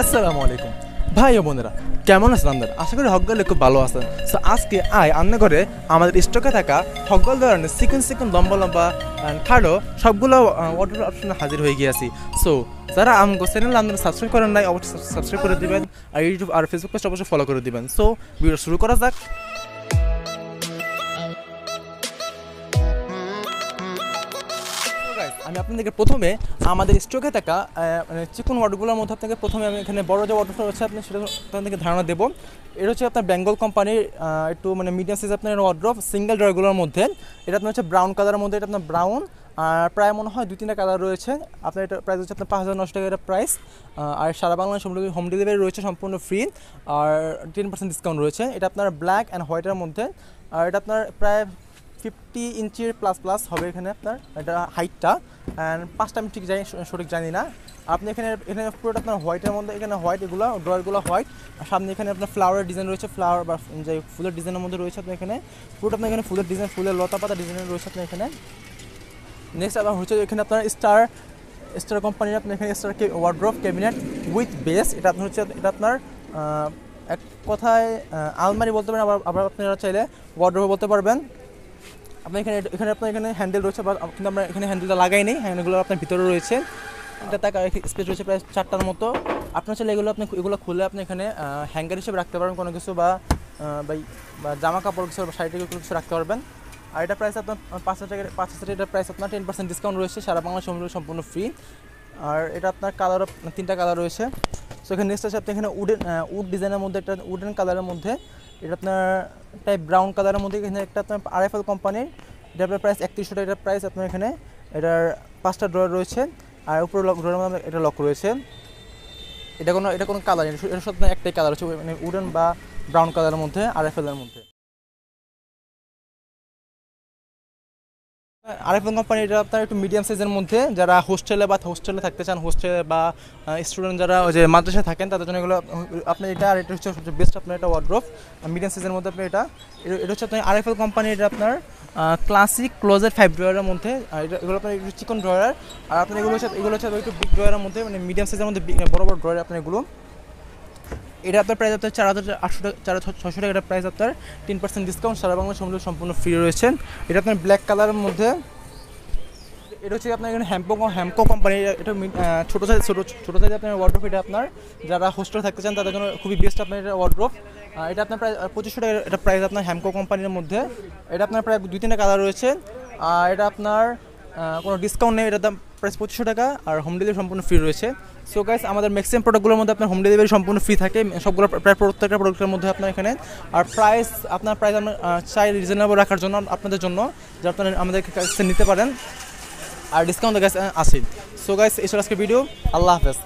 আসসালামু আলাইকুম। ভাই ও বোনেরা, কেমন আছেন আপনারা? আশা করি হকগলে খুব ভালো আছেন। সো আজকে আয় আন্নাঘরে আমাদের স্টকে থাকা হকগল ধরনের চিকেন চিকেন লম্বা লম্বা খাড়ো সবগুলো অর্ডার অপশনে হাজির হয়ে গিয়েছি। সো যারা আমাকে চ্যানেল আপনারা সাবস্ক্রাইব করেন নাই, অবশ্যই সাবস্ক্রাইব করে দিবেন, আর ইউটিউব আর ফেসবুক পেজ অবশ্যই ফলো করে দিবেন। সো ভিডিও শুরু করা যাক। আমি আপনাদেরকে প্রথমে আমাদের স্টকে থাকা মানে চিকন ওয়ার্ডগুলোর মধ্যে আপনাকে প্রথমে আমি এখানে বড় যে ওয়ার্ডটা রয়েছে আপনি সেটা আপনাদেরকে ধারণা দেবো। এটা হচ্ছে আপনার বেঙ্গল কোম্পানির একটু মানে মিডিয়াম সাইজ আপনার ওয়ার্ড্রপ সিঙ্গেল ড্রয়গুলোর মধ্যে। এটা আপনার হচ্ছে ব্রাউন কালারের মধ্যে, এটা আপনার ব্রাউন আর প্রায় মনে হয় দুই তিনটা কালার রয়েছে। আপনার এটা প্রাইস হচ্ছে আপনার পাঁচ হাজার নশো টাকা এটা প্রাইস আর সারা বাংলাদেশ হোম ডেলিভারি রয়েছে সম্পূর্ণ ফ্রি আর টেন পার্সেন্ট ডিসকাউন্ট রয়েছে। এটা আপনার ব্ল্যাক অ্যান্ড হোয়াইটের মধ্যে। আর এটা আপনার প্রায় ফিফটি ইঞ্চির প্লাস প্লাস হবে এখানে আপনার, এটা হাইটটা অ্যান্ড পাঁচটা আমি ঠিক জানি সঠিক জানি না। আপনি এখানে এখানে পুরোটা আপনার হোয়াইটের মধ্যে, এখানে হোয়াইট এগুলো ড্রয়ারগুলো হোয়াইট আর সামনে এখানে আপনার ফ্লাওয়ারের ডিজাইন রয়েছে ফ্লাওয়ার বা যে ফুলের ডিজাইনের মধ্যে রয়েছে আপনার এখানে। পুরোটা আপনার এখানে ফুলের ডিজাইন ফুলের লতা পাতা ডিজাইন রয়েছে আপনার এখানে। নেক্সট আবার হচ্ছে এখানে আপনার স্টার স্টার কোম্পানির আপনার এখানে star wardrobe cabinet with base এটা আপনার হচ্ছে, এটা আপনার এক কথায় আলমারি বলতে পারেন, আবার আবার আপনারা চাইলে ওয়ার্ড্রপ বলতে পারবেন। আপনার এখানে এখানে আপনার এখানে হ্যান্ডেল রয়েছে বা কিন্তু আমরা এখানে হ্যান্ডেলটা লাগাই নেই হ্যান্ডেলগুলো আপনার ভিতরে রয়েছে। এটা তার স্পেস রয়েছে প্রায় চারটার মতো। আপনার চাইলে এগুলো আপনি এগুলো খুলে আপনি এখানে হ্যাঙ্গার হিসেবে রাখতে পারবেন, কোনো কিছু বা বা জামা কাপড় কিছু শাড়ি কোনো কিছু রাখতে পারবেন। আর এটা প্রাইস আপনার পাঁচ হাজার টাকা পাঁচ হাজার টাকার প্রাইস আপনার টেন পার্সেন্ট ডিসকাউন্ট রয়েছে, সারা বাংলা সম্পূর্ণ ফ্রি আর এটা আপনার কালারও তিনটা কালার রয়েছে। সো এখানে নেক্সট আছে, আপনি এখানে উডেন উড ডিজাইনের মধ্যে একটা উডেন কালারের মধ্যে, এটা আপনার টাইপ ব্রাউন কালারের মধ্যে, এখানে একটা আপনার আরএফএল কোম্পানির এটা আপনার প্রাইস একত্রিশশো টাকা প্রাইস আপনার এখানে, এটার পাঁচটা ড্রয়ার রয়েছে, আর উপরে লক ড্রয়ারের মধ্যে এটা লক রয়েছে। এটা কোনো এটা কোনো কালার এটা সব একটাই কালার হচ্ছে মানে উডেন বা ব্রাউন কালারের মধ্যে আরএফএলের মধ্যে। আরএফএল কোম্পানি, এটা আপনার একটু মিডিয়াম সাইজের মধ্যে, যারা হোস্টেলে বা হোস্টেলে থাকতে চান হোস্টেলে বা স্টুডেন্ট যারা ওই যে মাদ্রাসায় থাকেন, তাদের জন্য এগুলো, আপনি এটা, আর এটা হচ্ছে সবচেয়ে বেস্ট আপনার এটা ওয়ার্ড্রপ মিডিয়াম সাইজের মধ্যে আপনি এটা, এটা- হচ্ছে আপনার আরএফএল কোম্পানি এটা আপনার ক্লাসিক ক্লোজের ফাইভ ড্রয়ারের মধ্যে এগুলো আপনার একটু চিকন ড্রয়ার আর আপনার এগুলো হচ্ছে এগুলো হচ্ছে একটু বিগ ড্রয়ারের মধ্যে মানে মিডিয়াম সাইজের মধ্যে বড় বড় ড্রয়ার আপনার এগুলো এটা আপনার প্রাইস আপনার চার হাজার আটশো টাকা, চার হাজার ছশো টাকা প্রাইস আপনার টেন পার্সেন্ট ডিসকাউন্ট সারা বাংলা সম্পূর্ণ সম্পূর্ণ ফ্রি রয়েছে। এটা আপনার ব্ল্যাক কালারের মধ্যে। এটা হচ্ছে আপনার এখানে হ্যাম্পো হ্যাম্পো কোম্পানির এটা ছোটো সাইজ ছোটো ছোটো সাইজ আপনার ওয়ার্ড্রোপ এটা আপনার। যারা হোস্টেলে থাকতে চান, তাদের জন্য খুবই বেস্ট আপনার এটা ওয়ার্ড্রোপ এটা আপনার প্রায়, পঁচিশশো টাকা, এটা প্রাইস আপনার হ্যাম্পো কোম্পানির মধ্যে। এটা আপনার প্রায় দুই তিনটা কালার রয়েছে। আর এটা আপনার কোনো ডিসকাউন্ট নেই, এটার দাম প্রাইস পঁচিশশো টাকা আর হোম ডেলিভারি সম্পূর্ণ ফ্রি রয়েছে। সো গাইস আমাদের ম্যাক্সিমাম প্রোডাক্টগুলোর মধ্যে আপনার হোম ডেলিভারি সম্পূর্ণ ফ্রি থাকে, সবগুলো প্রায় প্রত্যেকটা প্রোডাক্টের মধ্যে আপনার এখানে। আর প্রাইস আপনার প্রাইস আমরা চাই রিজনেবল রাখার জন্য, আপনাদের জন্য যে আপনারা আমাদের কাছে নিতে পারেন। আর ডিসকাউন্ট গাইস আছে। সো গাইস এসব আজকে ভিডিও আল্লাহ হাফেজ।